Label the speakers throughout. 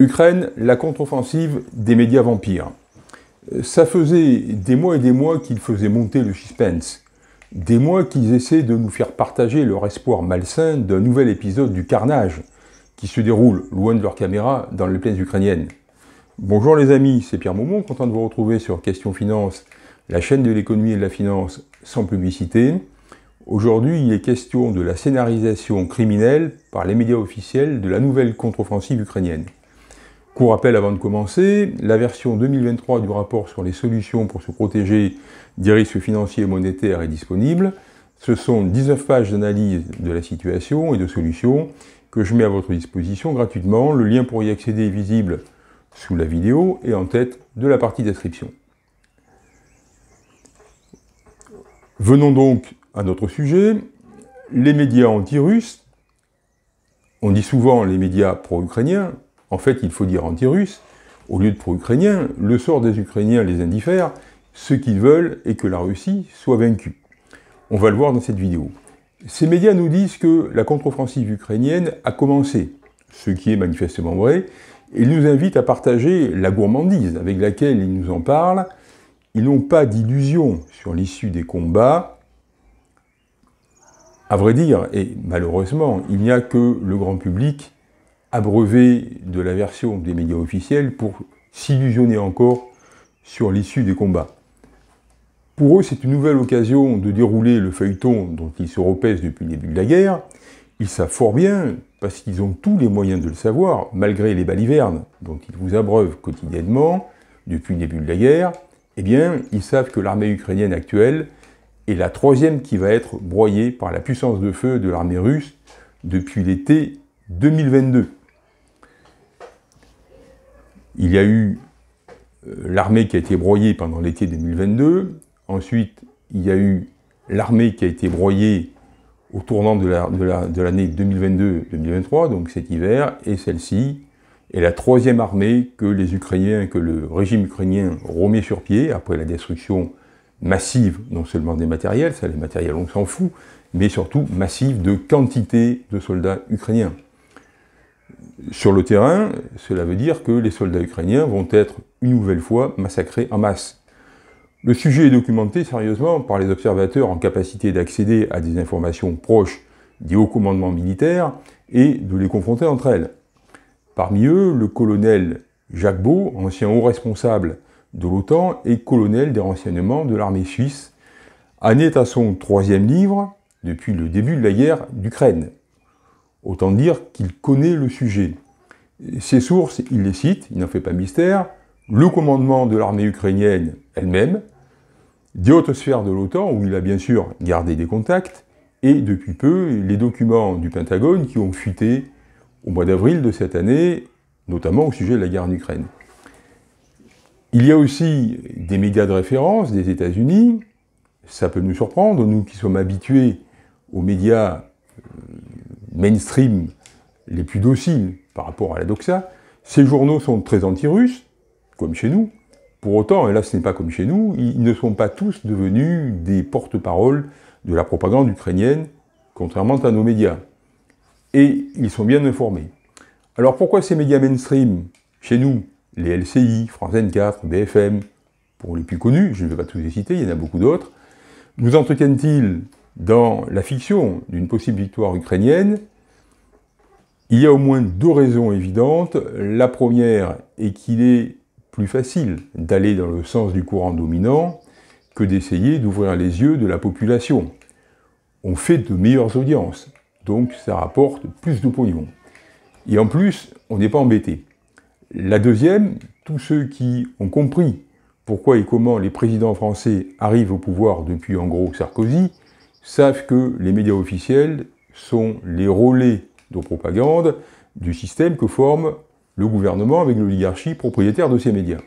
Speaker 1: Ukraine, la contre-offensive des médias vampires. Ça faisait des mois et des mois qu'ils faisaient monter le suspense. Des mois qu'ils essaient de nous faire partager leur espoir malsain d'un nouvel épisode du carnage qui se déroule loin de leur caméra dans les plaines ukrainiennes. Bonjour les amis, c'est Pierre Maumont, content de vous retrouver sur Question Finance, la chaîne de l'économie et de la finance sans publicité. Aujourd'hui, il est question de la scénarisation criminelle par les médias officiels de la nouvelle contre-offensive ukrainienne. Court rappel avant de commencer, la version 2023 du rapport sur les solutions pour se protéger des risques financiers et monétaires est disponible. Ce sont 19 pages d'analyse de la situation et de solutions que je mets à votre disposition gratuitement. Le lien pour y accéder est visible sous la vidéo et en tête de la partie description. Venons donc à notre sujet. Les médias anti-russes, on dit souvent les médias pro-ukrainiens, en fait, il faut dire anti-russe, au lieu de pro-ukrainien, le sort des Ukrainiens les indiffère, ce qu'ils veulent est que la Russie soit vaincue. On va le voir dans cette vidéo. Ces médias nous disent que la contre-offensive ukrainienne a commencé, ce qui est manifestement vrai, et ils nous invitent à partager la gourmandise avec laquelle ils nous en parlent. Ils n'ont pas d'illusion sur l'issue des combats. À vrai dire, et malheureusement, il n'y a que le grand public abreuvé de la version des médias officiels pour s'illusionner encore sur l'issue des combats. Pour eux, c'est une nouvelle occasion de dérouler le feuilleton dont ils se repaissent depuis le début de la guerre. Ils savent fort bien, parce qu'ils ont tous les moyens de le savoir, malgré les balivernes dont ils vous abreuvent quotidiennement depuis le début de la guerre, eh bien, ils savent que l'armée ukrainienne actuelle est la troisième qui va être broyée par la puissance de feu de l'armée russe depuis l'été 2022. Il y a eu euh, l'armée qui a été broyée pendant l'été 2022. Ensuite, il y a eu l'armée qui a été broyée au tournant de l'année 2022-2023, donc cet hiver, et celle-ci est la troisième armée que les Ukrainiens, que le régime ukrainien remet sur pied après la destruction massive, non seulement des matériels, ça les matériels on s'en fout, mais surtout massive de quantité de soldats ukrainiens. Sur le terrain, cela veut dire que les soldats ukrainiens vont être une nouvelle fois massacrés en masse. Le sujet est documenté sérieusement par les observateurs en capacité d'accéder à des informations proches des hauts commandements militaires et de les confronter entre elles. Parmi eux, le colonel Jacques Beau, ancien haut responsable de l'OTAN et colonel des renseignements de l'armée suisse, en est à son troisième livre depuis le début de la guerre d'Ukraine. Autant dire qu'il connaît le sujet. Ses sources, il les cite, il n'en fait pas mystère, le commandement de l'armée ukrainienne elle-même, des hautes sphères de l'OTAN, où il a bien sûr gardé des contacts, et depuis peu, les documents du Pentagone qui ont fuité au mois d'avril de cette année, notamment au sujet de la guerre en Ukraine. Il y a aussi des médias de référence des États-Unis, ça peut nous surprendre, nous qui sommes habitués aux médias mainstream les plus dociles par rapport à la doxa, ces journaux sont très anti-russes, comme chez nous. Pour autant, et là ce n'est pas comme chez nous, ils ne sont pas tous devenus des porte-paroles de la propagande ukrainienne, contrairement à nos médias. Et ils sont bien informés. Alors pourquoi ces médias mainstream, chez nous, les LCI, France 24, BFM, pour les plus connus, je ne vais pas tous les citer, il y en a beaucoup d'autres, nous entretiennent-ils dans la fiction d'une possible victoire ukrainienne, il y a au moins deux raisons évidentes. La première est qu'il est plus facile d'aller dans le sens du courant dominant que d'essayer d'ouvrir les yeux de la population. On fait de meilleures audiences, donc ça rapporte plus de pognon. Et en plus, on n'est pas embêté. La deuxième, tous ceux qui ont compris pourquoi et comment les présidents français arrivent au pouvoir depuis en gros Sarkozy, savent que les médias officiels sont les relais de propagande du système que forme le gouvernement avec l'oligarchie propriétaire de ces médias.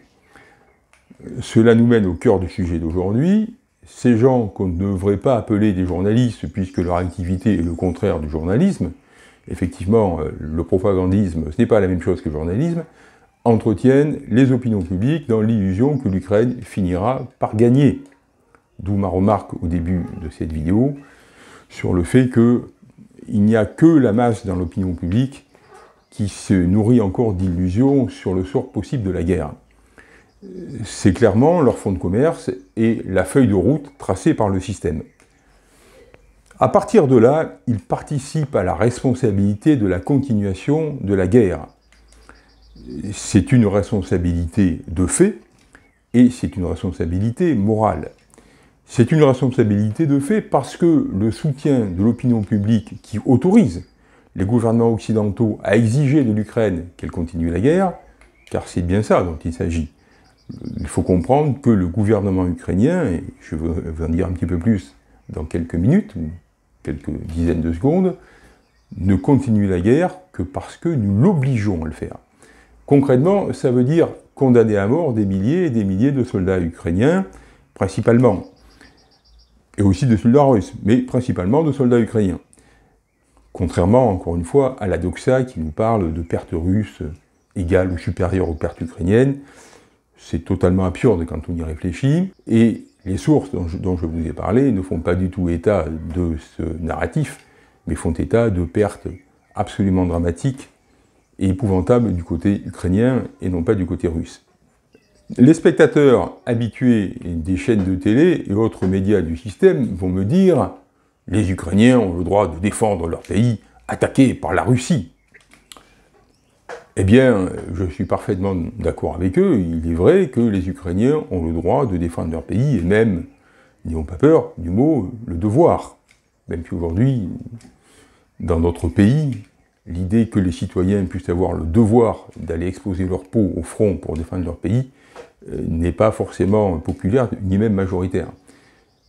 Speaker 1: Cela nous mène au cœur du sujet d'aujourd'hui. Ces gens qu'on ne devrait pas appeler des journalistes puisque leur activité est le contraire du journalisme, effectivement, euh, le propagandisme, ce n'est pas la même chose que le journalisme, entretiennent les opinions publiques dans l'illusion que l'Ukraine finira par gagner. D'où ma remarque au début de cette vidéo sur le fait qu'il n'y a que la masse dans l'opinion publique qui se nourrit encore d'illusions sur le sort possible de la guerre. C'est clairement leur fonds de commerce et la feuille de route tracée par le système. À partir de là, ils participent à la responsabilité de la continuation de la guerre. C'est une responsabilité de fait et c'est une responsabilité morale. C'est une responsabilité de fait parce que le soutien de l'opinion publique qui autorise les gouvernements occidentaux à exiger de l'Ukraine qu'elle continue la guerre, car c'est bien ça dont il s'agit. Il faut comprendre que le gouvernement ukrainien, et je vais en dire un petit peu plus dans quelques minutes, quelques dizaines de secondes, ne continue la guerre que parce que nous l'obligeons à le faire. Concrètement, ça veut dire condamner à mort des milliers et des milliers de soldats ukrainiens, principalement, et aussi de soldats russes, mais principalement de soldats ukrainiens. Contrairement, encore une fois, à la doxa qui nous parle de pertes russes égales ou supérieures aux pertes ukrainiennes, c'est totalement absurde quand on y réfléchit, et les sources dont je, vous ai parlé ne font pas du tout état de ce narratif, mais font état de pertes absolument dramatiques et épouvantables du côté ukrainien et non pas du côté russe. Les spectateurs habitués des chaînes de télé et autres médias du système vont me dire les Ukrainiens ont le droit de défendre leur pays attaqué par la Russie. Eh bien, je suis parfaitement d'accord avec eux. Il est vrai que les Ukrainiens ont le droit de défendre leur pays, et même, n'ayons pas peur du mot, le devoir. Même si aujourd'hui, dans notre pays, l'idée que les citoyens puissent avoir le devoir d'aller exposer leur peau au front pour défendre leur pays n'est pas forcément populaire, ni même majoritaire.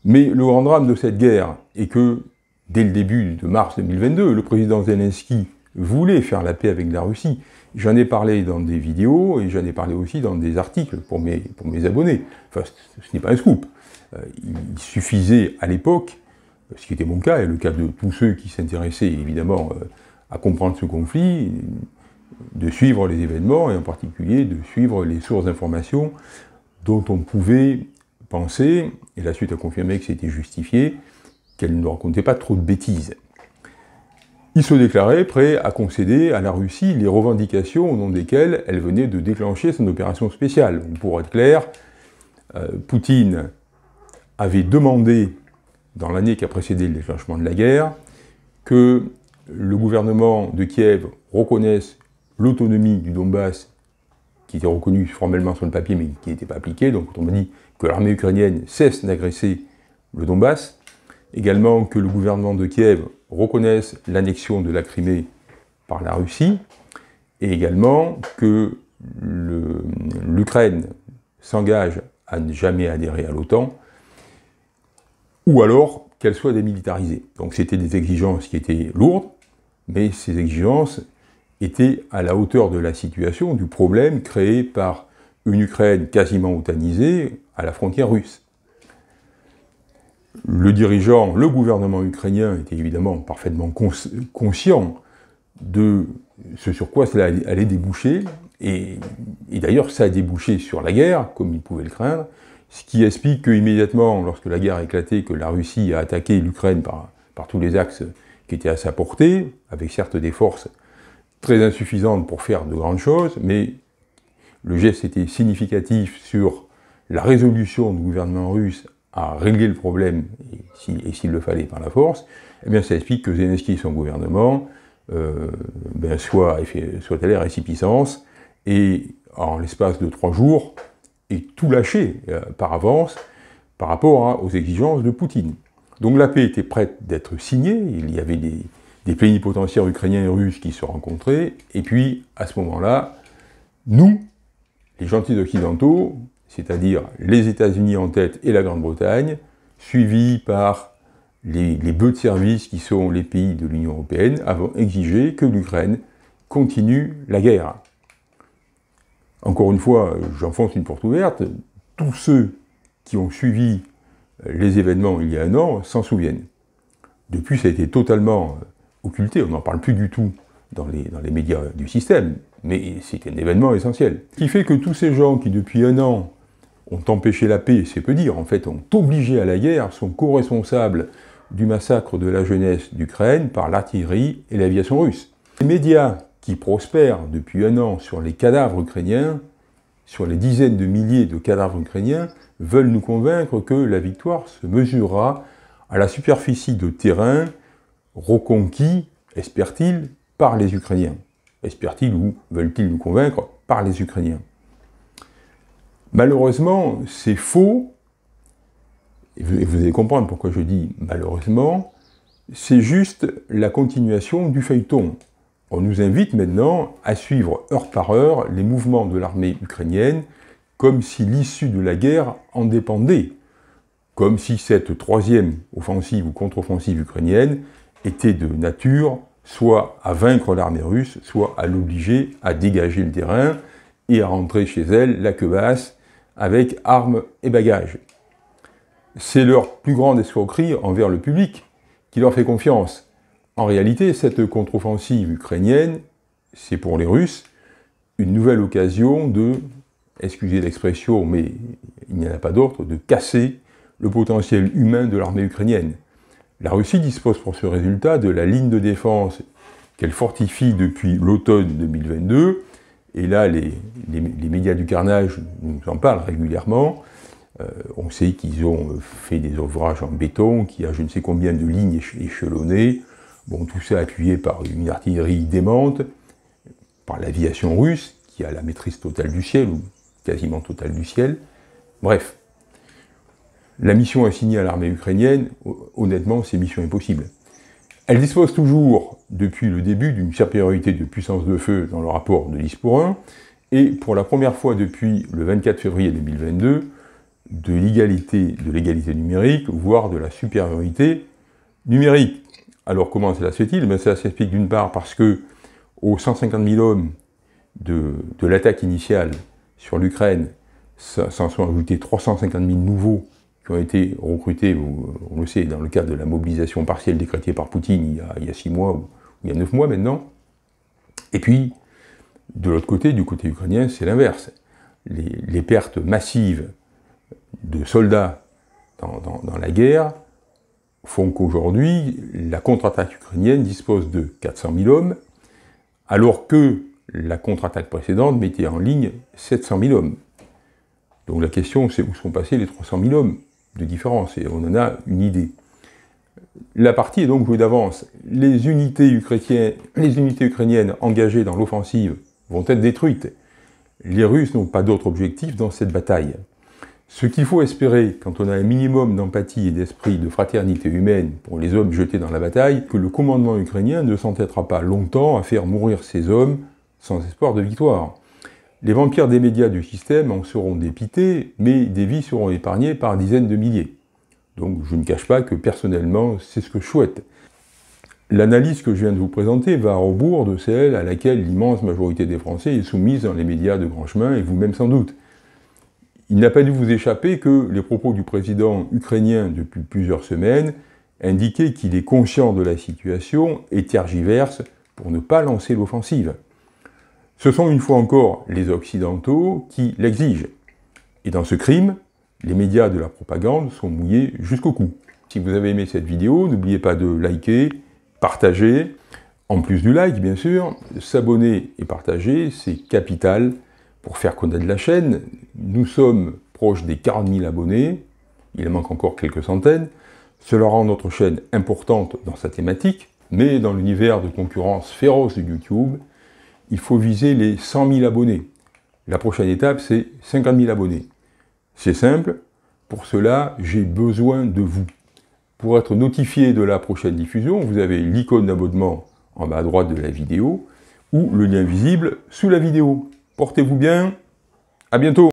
Speaker 1: Mais le grand drame de cette guerre est que, dès le début de mars 2022, le président Zelensky voulait faire la paix avec la Russie. J'en ai parlé dans des vidéos et j'en ai parlé aussi dans des articles pour mes, pour mes abonnés. Enfin, ce n'est pas un scoop. Euh, il suffisait à l'époque, ce qui était mon cas et le cas de tous ceux qui s'intéressaient évidemment euh, à comprendre ce conflit, de suivre les événements et en particulier de suivre les sources d'informations dont on pouvait penser, et la suite a confirmé que c'était justifié, qu'elle ne racontait pas trop de bêtises il se déclarait prêt à concéder à la Russie les revendications au nom desquelles elle venait de déclencher son opération spéciale. Pour être clair, euh, Poutine avait demandé, dans l'année qui a précédé le déclenchement de la guerre, que le gouvernement de Kiev reconnaisse l'autonomie du Donbass, qui était reconnue formellement sur le papier, mais qui n'était pas appliquée. Donc on dit que l'armée ukrainienne cesse d'agresser le Donbass, également que le gouvernement de Kiev reconnaisse l'annexion de la Crimée par la Russie, et également que l'Ukraine s'engage à ne jamais adhérer à l'OTAN, ou alors qu'elle soit démilitarisée. Donc c'était des exigences qui étaient lourdes, mais ces exigences étaient à la hauteur de la situation, du problème créé par une Ukraine quasiment otanisée à la frontière russe. Le dirigeant, le gouvernement ukrainien était évidemment parfaitement conscient de ce sur quoi cela allait déboucher, et, d'ailleurs ça a débouché sur la guerre, comme il pouvait le craindre, ce qui explique qu'immédiatement, lorsque la guerre a éclaté, que la Russie a attaqué l'Ukraine par tous les axes qui étaient à sa portée, avec certes des forces très insuffisantes pour faire de grandes choses, mais le geste était significatif sur la résolution du gouvernement russe à régler le problème, et s'il le fallait par la force, eh bien ça explique que Zelensky et son gouvernement euh, ben, soient, allés à récipicence, et en l'espace de trois jours, et tout lâché euh, par avance par rapport aux exigences de Poutine. Donc la paix était prête d'être signée, il y avait des, des plénipotentiaires ukrainiens et russes qui se rencontraient, et puis à ce moment-là, nous, les gentils occidentaux, c'est-à-dire les États-Unis en tête et la Grande-Bretagne, suivis par les, bœufs de service qui sont les pays de l'Union européenne, avons exigé que l'Ukraine continue la guerre. Encore une fois, j'enfonce une porte ouverte, tous ceux qui ont suivi les événements il y a un an s'en souviennent. Depuis, ça a été totalement occulté, on n'en parle plus du tout dans les, dans les médias du système, mais c'est un événement essentiel. Ce qui fait que tous ces gens qui, depuis un an, ont empêché la paix, c'est peu dire, en fait, ont obligé à la guerre, sont co-responsables du massacre de la jeunesse d'Ukraine par l'artillerie et l'aviation russe. Les médias qui prospère depuis un an sur les cadavres ukrainiens, sur les dizaines de milliers de cadavres ukrainiens, veulent nous convaincre que la victoire se mesurera à la superficie de terrain reconquis, espèrent-ils, par les Ukrainiens. Espèrent-ils ou veulent-ils nous convaincre par les Ukrainiens Malheureusement, c'est faux, et vous allez comprendre pourquoi je dis malheureusement, c'est juste la continuation du feuilleton. On nous invite maintenant à suivre heure par heure les mouvements de l'armée ukrainienne comme si l'issue de la guerre en dépendait, comme si cette troisième offensive ou contre-offensive ukrainienne était de nature soit à vaincre l'armée russe, soit à l'obliger à dégager le terrain et à rentrer chez elle la queue basse avec armes et bagages. C'est leur plus grande escroquerie envers le public qui leur fait confiance. En réalité, cette contre-offensive ukrainienne, c'est pour les Russes une nouvelle occasion de, excusez l'expression, mais il n'y en a pas d'autre, de casser le potentiel humain de l'armée ukrainienne. La Russie dispose pour ce résultat de la ligne de défense qu'elle fortifie depuis l'automne 2022, et là les, médias du carnage nous en parlent régulièrement. Euh, on sait qu'ils ont fait des ouvrages en béton, qu'il y a je ne sais combien de lignes échelonnées, bon, tout ça appuyé par une artillerie démente, par l'aviation russe, qui a la maîtrise totale du ciel, ou quasiment totale du ciel. Bref, la mission assignée à l'armée ukrainienne, honnêtement, c'est mission impossible. Elle dispose toujours, depuis le début, d'une supériorité de puissance de feu dans le rapport de 10 pour 1, et pour la première fois depuis le 24 février 2022, de l'égalité de l'égalité numérique, voire de la supériorité numérique. Alors comment cela se fait-il? Ben, Ça s'explique d'une part parce que aux 150 000 hommes de, de l'attaque initiale sur l'Ukraine, s'en sont ajoutés 350 000 nouveaux qui ont été recrutés, on le sait, dans le cadre de la mobilisation partielle décrétée par Poutine il y a, six mois ou il y a neuf mois maintenant. Et puis, de l'autre côté, du côté ukrainien, c'est l'inverse. Les, pertes massives de soldats dans, dans la guerre font qu'aujourd'hui, la contre-attaque ukrainienne dispose de 400 000 hommes, alors que la contre-attaque précédente mettait en ligne 700 000 hommes. Donc la question, c'est où sont passés les 300 000 hommes? De différence, et on en a une idée. La partie est donc jouée d'avance. Les unités, ukrainiennes, les unités ukrainiennes engagées dans l'offensive vont être détruites. Les Russes n'ont pas d'autre objectif dans cette bataille. Ce qu'il faut espérer, quand on a un minimum d'empathie et d'esprit de fraternité humaine pour les hommes jetés dans la bataille, que le commandement ukrainien ne s'entêtera pas longtemps à faire mourir ces hommes sans espoir de victoire. Les vampires des médias du système en seront dépités, mais des vies seront épargnées par dizaines de milliers. Donc je ne cache pas que personnellement, c'est ce que je souhaite. L'analyse que je viens de vous présenter va à rebours de celle à laquelle l'immense majorité des Français est soumise dans les médias de grand chemin, et vous-même sans doute. Il n'a pas dû vous échapper que les propos du président ukrainien depuis plusieurs semaines indiquaient qu'il est conscient de la situation et tergiverse pour ne pas lancer l'offensive. Ce sont une fois encore les Occidentaux qui l'exigent. Et dans ce crime, les médias de la propagande sont mouillés jusqu'au cou. Si vous avez aimé cette vidéo, n'oubliez pas de liker, partager, en plus du like bien sûr, s'abonner et partager, c'est capital pour faire connaître la chaîne. Nous sommes proches des 40 000 abonnés, il manque encore quelques centaines. Cela rend notre chaîne importante dans sa thématique, mais dans l'univers de concurrence féroce de YouTube, il faut viser les 100 000 abonnés. La prochaine étape, c'est 50 000 abonnés. C'est simple, pour cela, j'ai besoin de vous. Pour être notifié de la prochaine diffusion, vous avez l'icône d'abonnement en bas à droite de la vidéo ou le lien visible sous la vidéo. Portez-vous bien, à bientôt